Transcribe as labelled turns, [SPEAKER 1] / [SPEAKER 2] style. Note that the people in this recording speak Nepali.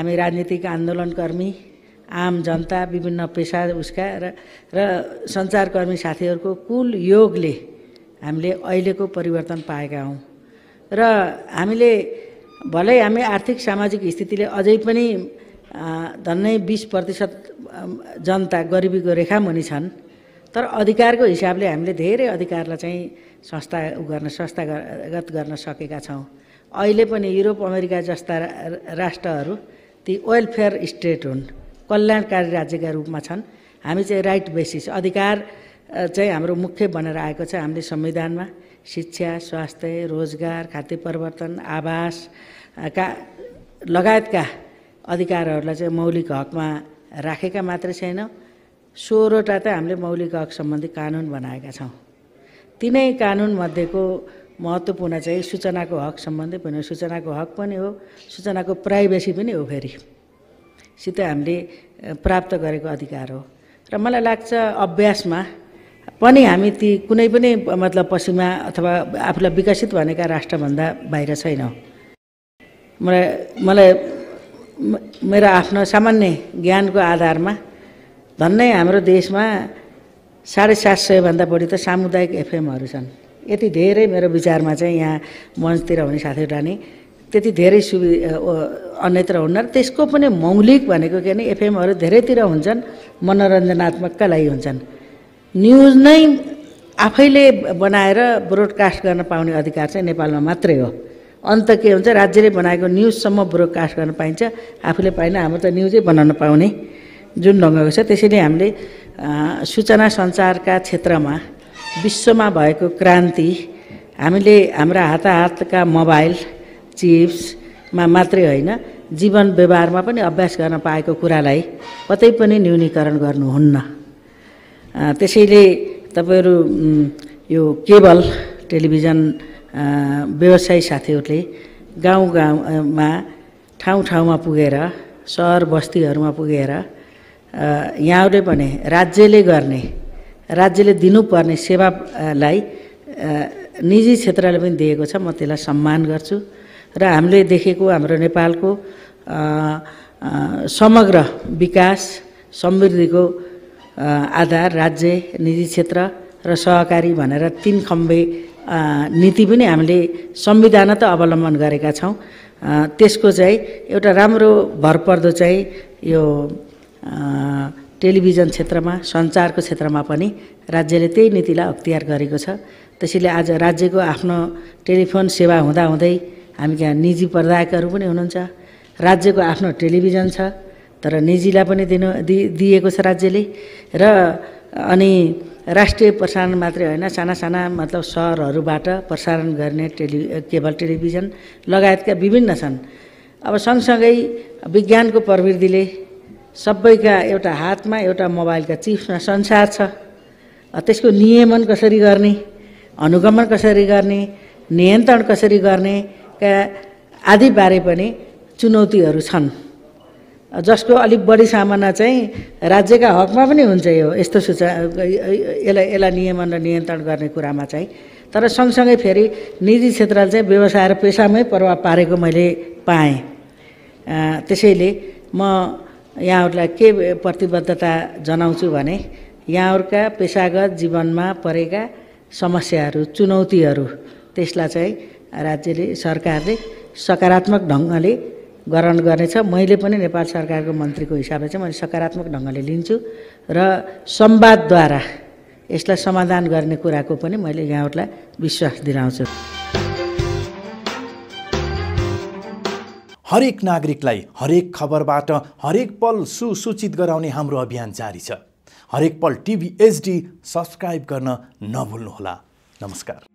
[SPEAKER 1] हामी राजनीतिक आन्दोलनकर्मी आम जनता विभिन्न पेसा उसका र र सञ्चारकर्मी साथीहरूको कुल योगले हामीले अहिलेको परिवर्तन पाएका हौँ। र हामीले भलै हामी आर्थिक सामाजिक स्थितिले अझै पनि धन्नै बिस प्रतिशत जनता गरिबीको रेखा मुनि छन् तर अधिकारको हिसाबले हामीले धेरै अधिकारलाई चाहिँ संस्था गर्न संस्थागत गर्न सकेका छौँ। अहिले पनि युरोप अमेरिका जस्ता राष्ट्रहरू ती वेलफेयर स्टेट हुन्। कल्याणकारी राज्यका रूपमा छन्। हामी चाहिँ राइट बेसिस अधिकार चाहिँ हाम्रो मुख्य बनेर आएको छ हामीले संविधानमा। शिक्षा स्वास्थ्य रोजगार खाद्य परिवर्तन आवास का लगायतका अधिकारहरूलाई चाहिँ मौलिक हकमा राखेका मात्रै छैनौँ। सोह्रवटा त हामीले मौलिक हक सम्बन्धी कानुन बनाएका छौँ। तिनै कानुनमध्येको महत्त्वपूर्ण चाहिँ सूचनाको हक सम्बन्धी पनि हो। सूचनाको हक पनि हो सूचनाको प्राइभेसी पनि हो फेरि। सित हामीले प्राप्त गरेको अधिकार हो। र मलाई लाग्छ अभ्यासमा पनि हामी ती कुनै पनि मतलब पश्चिमा अथवा आफूलाई विकसित भनेका राष्ट्रभन्दा बाहिर छैनौँ। मलाई मलाई मेरो आफ्नो सामान्य ज्ञानको आधारमा धन्नै हाम्रो देशमा साढे सात सयभन्दा बढी त सामुदायिक एफएमहरू छन्। यति धेरै मेरो विचारमा चाहिँ यहाँ मञ्चतिर हुने साथीहरूलाई नि त्यति धेरै सुवि अन्यत्र हुन्न र त्यसको पनि मौलिक भनेको के भने एफएमहरू धेरैतिर हुन्छन् मनोरञ्जनात्मकका लागि हुन्छन्। न्युज नै आफैले बनाएर ब्रोडकास्ट गर्न पाउने अधिकार चाहिँ नेपालमा मात्रै हो। अन्त के हुन्छ राज्यले बनाएको न्युजसम्म ब्रोडकास्ट गर्न पाइन्छ आफूले पाइन हाम्रो त न्युजै बनाउन पाउने जुन ढङ्गको छ। त्यसैले हामीले सूचना सञ्चारका क्षेत्रमा विश्वमा भएको क्रान्ति हामीले हाम्रा हाताहातका मोबाइल चिप्समा मात्रै होइन जीवन व्यवहारमा पनि अभ्यास गर्न पाएको कुरालाई कतै पनि न्यूनीकरण गर्नुहुन्न। त्यसैले तपाईँहरू यो केबल टेलिभिजन व्यवसायी साथीहरूले गाउँ गाउँमा ठाउँ ठाउँमा पुगेर सहर बस्तीहरूमा पुगेर यहाँहरूले पनि राज्यले गर्ने राज्यले दिनुपर्ने सेवालाई निजी क्षेत्रले पनि दिएको छ। म त्यसलाई सम्मान गर्छु र हामीले देखेको हाम्रो नेपालको समग्र विकास समृद्धिको आधार राज्य निजी क्षेत्र र सहकारी भनेर तिन खम्बे नीति पनि हामीले संविधान त अवलम्बन गरेका छौँ। त्यसको चाहिँ एउटा राम्रो भरपर्दो चाहिँ यो टेलिभिजन क्षेत्रमा सञ्चारको क्षेत्रमा पनि राज्यले त्यही नीतिलाई अख्तियार गरेको छ। त्यसैले आज राज्यको आफ्नो टेलिफोन सेवा हुँदाहुँदै हामी त्यहाँ निजी प्रदायकहरू पनि हुनुहुन्छ। राज्यको आफ्नो टेलिभिजन छ तर निजीलाई पनि दिनु दिएको छ राज्यले। र अनि राष्ट्रिय प्रसारण मात्रै होइन साना साना मतलब सहरहरूबाट प्रसारण गर्ने टेलि केबल टेलिभिजन लगायतका विभिन्न छन्। अब सँगसँगै विज्ञानको प्रवृत्तिले सबैका एउटा हातमा एउटा मोबाइलका चिप्समा संसार छ। त्यसको नियमन कसरी गर्ने अनुगमन कसरी गर्ने नियन्त्रण कसरी गर्ने का आदिबारे पनि चुनौतीहरू छन्। जसको अलिक बढी सामाना चाहिँ राज्यका हकमा पनि हुन्छ यो यस्तो सूचना यसलाई यसलाई नियमन र नियन्त्रण गर्ने कुरामा चाहिँ। तर सँगसँगै फेरि निजी क्षेत्रले चाहिँ व्यवसाय र पेसामै प्रभाव पारेको मैले पाएँ। त्यसैले म यहाँहरूलाई के प्रतिबद्धता जनाउँछु भने यहाँहरूका पेसागत जीवनमा परेका समस्याहरू चुनौतीहरू त्यसलाई चाहिँ राज्यले सरकारले सकारात्मक ढङ्गले ग्रहण गर्नेछ। मैले पनि नेपाल सरकारको मन्त्रीको हिसाबले चाहिँ मैले सकारात्मक ढङ्गले लिन्छु र संवादद्वारा यसलाई समाधान गर्ने कुराको पनि मैले यहाँहरूलाई विश्वास दिलाउँछु।
[SPEAKER 2] हरेक नागरिकलाई हरेक खबरबाट हरेक पल सुसूचित गराउने हाम्रो अभियान जारी छ। हरेक पल टिभी एचडी सब्सक्राइब गर्न नभुल्नुहोला। नमस्कार।